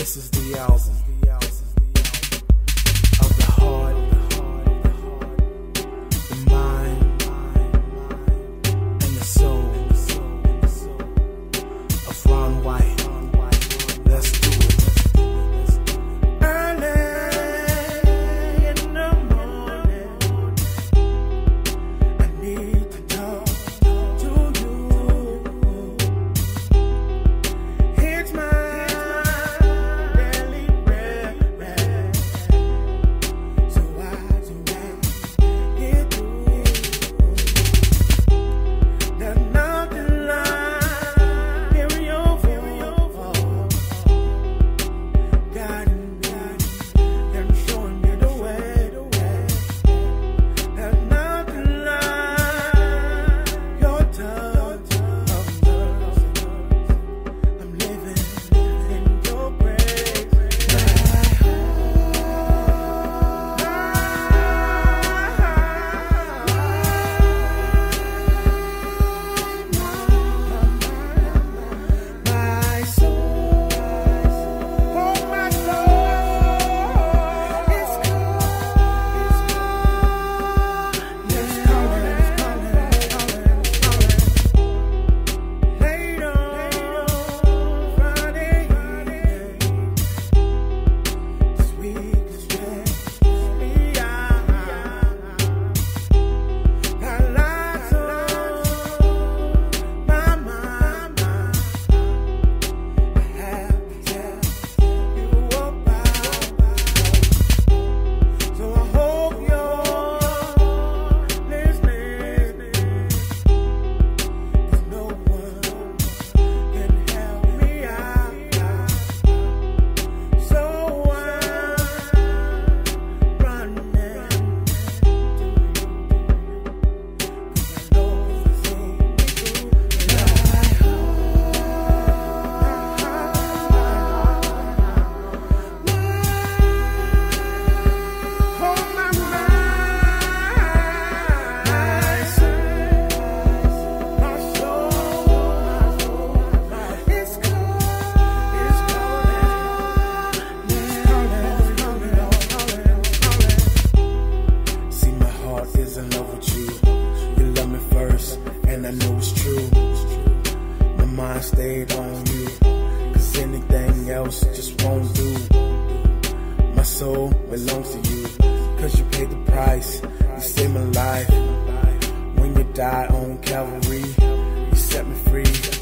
This is the album. and I know it's true. My mind stayed on you, cause anything else just won't do. My soul belongs to you, cause you paid the price, you saved my life. When you died on Calvary, you set me free.